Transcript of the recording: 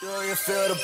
Do you feel the